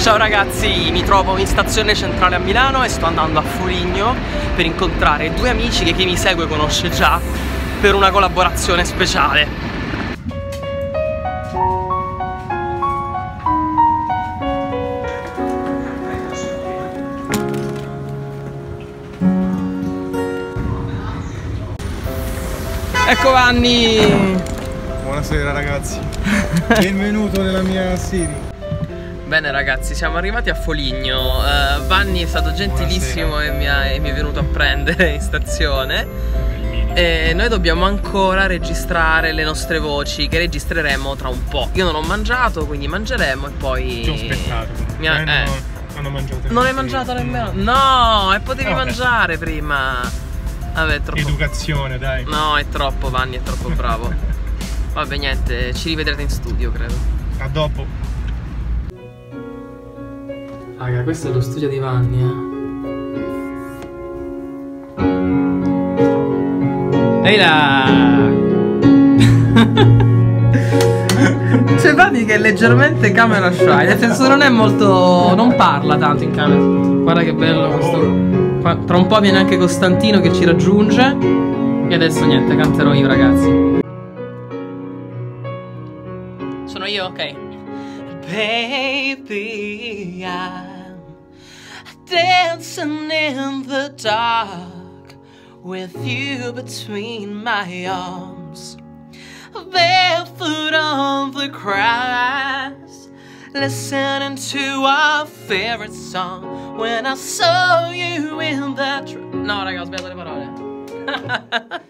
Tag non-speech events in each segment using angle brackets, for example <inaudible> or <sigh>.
Ciao ragazzi, mi trovo in stazione centrale a Milano e sto andando a Foligno per incontrare due amici che chi mi segue conosce già per una collaborazione speciale. Ecco Vanni! Buonasera ragazzi, benvenuto nella mia Siri. Bene ragazzi, siamo arrivati a Foligno. Uh, Vanni è stato gentilissimo e mi, ha, e mi, è venuto a prendere in stazione. E noi dobbiamo ancora registrare le nostre voci che registreremo tra un po'. Io non ho mangiato, quindi mangeremo e poi. Ti ho aspettato. Mi ha... eh. non, hanno mangiato. Non hai mangiato nemmeno? No, e potevi Vabbè. mangiare prima. Vabbè, troppo. Educazione, dai. No, è troppo, Vanni, è troppo bravo. <laughs> Vabbè, niente, ci rivedrete in studio, credo. A dopo. Raga, questo è lo studio di Vanni, eh. Ehi là! <laughs> C'è Vanni che è leggermente camera shy, nel senso non è molto... non parla tanto in camera. Guarda che bello questo. Tra un po' viene anche Costantino che ci raggiunge. E adesso niente, canterò io ragazzi. Sono io? Ok. Baby, I dancing in the dark with you between my arms, barefoot on the grass, listening to our favorite song. When I saw you in that. No, raga, ho sbagliato le.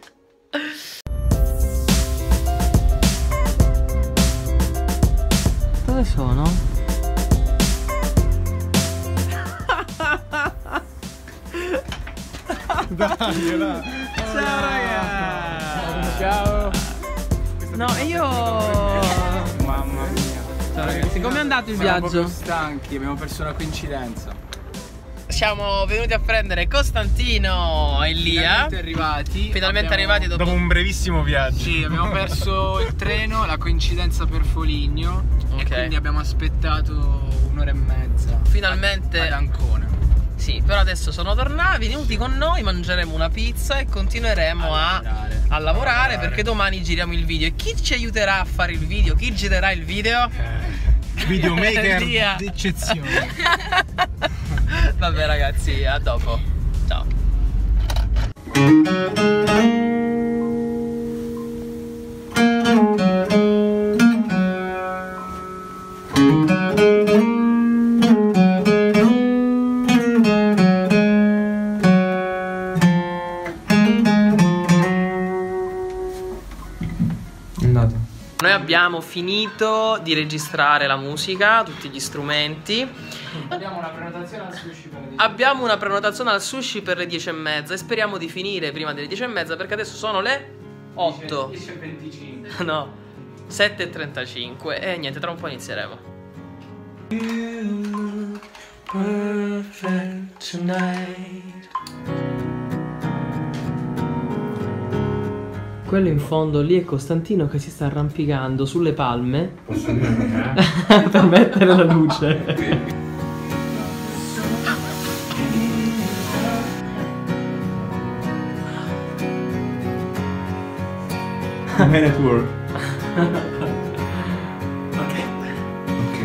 Dove sono? Dai, là. Ciao ragazzi. Ciao. No, io Mamma mia. Ciao ragazzi, com'è andato il Siamo viaggio? Siamo stanchi, abbiamo perso una coincidenza. Siamo venuti a prendere Costantino e Lia. Finalmente arrivati. Finalmente abbiamo... arrivati dopo... dopo... un brevissimo viaggio. Sì, abbiamo perso il treno, la coincidenza per Foligno. Okay. E quindi abbiamo aspettato un'ora e mezza. Finalmente. Ad, ad Ancona. Sì, però adesso sono tornati, venuti con noi, mangeremo una pizza e continueremo a, a, lavorare. a lavorare, perché domani giriamo il video. E chi ci aiuterà a fare il video? Chi girerà il video? Eh, videomaker <laughs> d'eccezione. <laughs> Vabbè ragazzi, a dopo. Ciao. Noi abbiamo finito di registrare la musica, tutti gli strumenti. Abbiamo una prenotazione al sushi per le 10 Abbiamo una prenotazione al sushi per le 10 e mezza e speriamo di finire prima delle 10 e mezza perché adesso sono le 8. 10 e 25. <laughs> No, 7 e 35 e niente, tra un po' inizieremo. Perfect tonight. Quello in fondo lì è Costantino che si sta arrampicando sulle palme Posso dire <laughs> per mettere la luce. Man at work. ok. Ok.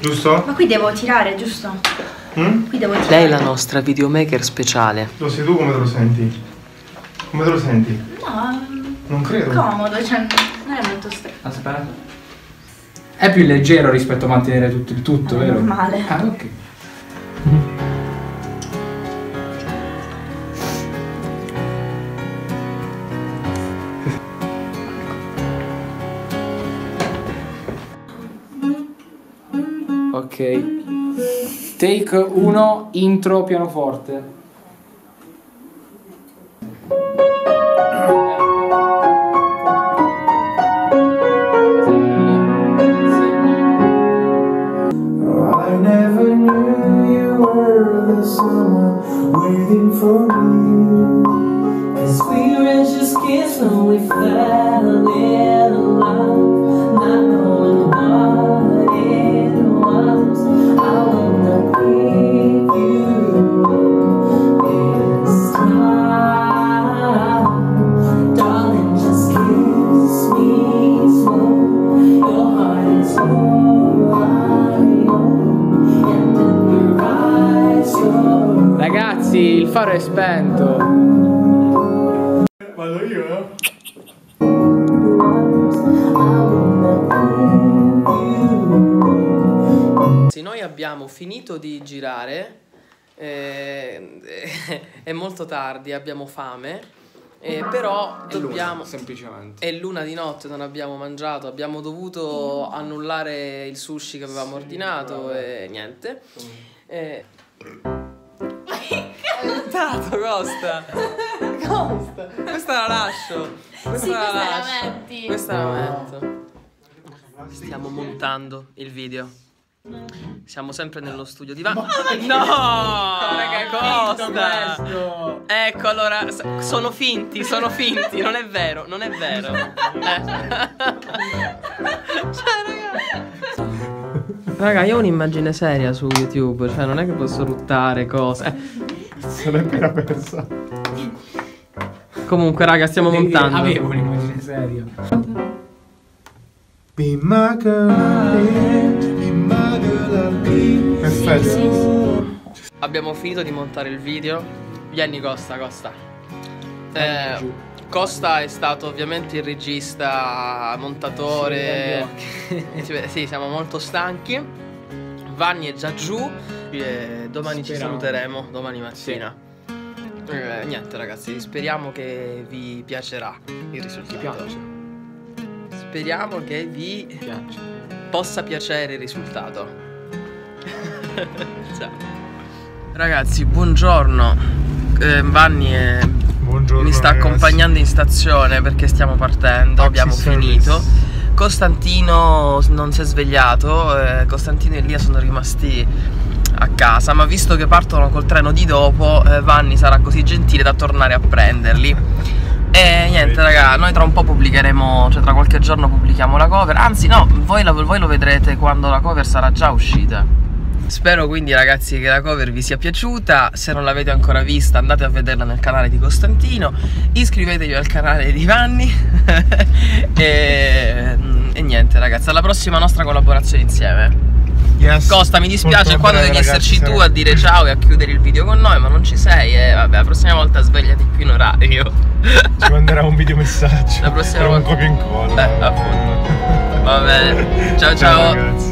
Giusto? Ma qui devo tirare, giusto? Mm? Qui devo tirare. Lei è la nostra videomaker speciale. Lo sei tu come te lo senti? Come te lo senti? No, non credo. Comodo, cioè non è molto stretto. Aspetta. È più leggero rispetto a mantenere tutto il tutto, è vero? normale. Ah, ok. Ok. Take 1, intro pianoforte. Faro è spento. Vado io? Sì, noi abbiamo finito di girare, eh, <laughs> è molto tardi, abbiamo fame, eh, però dobbiamo... semplicemente. È l'una di notte, non abbiamo mangiato, abbiamo dovuto annullare il sushi che avevamo ordinato e niente. Eh... Aiutato Costa! Costa! Questa la lascio! Questa Sì, la questa la lascio. metti. Questa la metto. Stiamo montando il video. Siamo sempre nello studio di Van. No! Raga, è finto Costa! Ecco, allora sono finti, sono finti, non è vero, non è vero. Eh. <laughs> cioè, raga. Raga, io ho un'immagine seria su YouTube, cioè non è che posso ruttare cose. Eh, Se l'è appena persa. Comunque, raga, stiamo montando. Avevo un'immagine seria. Be my girl, be my girl, Perfetto. Abbiamo finito di montare il video. Vieni Costa, Costa. Eh. Costa è stato ovviamente il regista, montatore. Sì, sì, siamo molto stanchi. Vanni è già giù. e domani ci Speriamo. saluteremo, domani mattina. Eh, niente ragazzi, speriamo che vi piacerà il risultato. Speriamo che vi Piace. possa piacere il risultato. <laughs> Ciao. Ragazzi, buongiorno. Eh, Vanni è- Buongiorno. mi sta ragazzi. accompagnando in stazione perché stiamo partendo, Taxi abbiamo service. finito. Costantino non si è svegliato, eh, Costantino e Elia sono rimasti a casa, ma visto che partono col treno di dopo, eh, Vanni sarà così gentile da tornare a prenderli. E niente raga, noi tra un po' pubblicheremo, cioè tra qualche giorno pubblichiamo la cover, anzi no, voi, la- voi lo vedrete quando la cover sarà già uscita. Spero quindi ragazzi che la cover vi sia piaciuta, se non l'avete ancora vista andate a vederla nel canale di Costantino, iscrivetevi al canale di Vanni <laughs> e, e niente ragazzi, alla prossima nostra collaborazione insieme. Yes. Costa mi dispiace quando breve, devi ragazzi, esserci tu a dire ciao e a chiudere il video con noi ma non ci sei e vabbè la prossima volta svegliati più in orario. Ci manderà un video messaggio. La prossima Era un volta- copia e incolla. Eh, appunto. Va bene. <laughs> Ciao ciao. ragazzi.